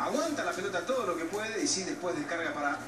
aguanta la pelota todo lo que puede y sí después descarga para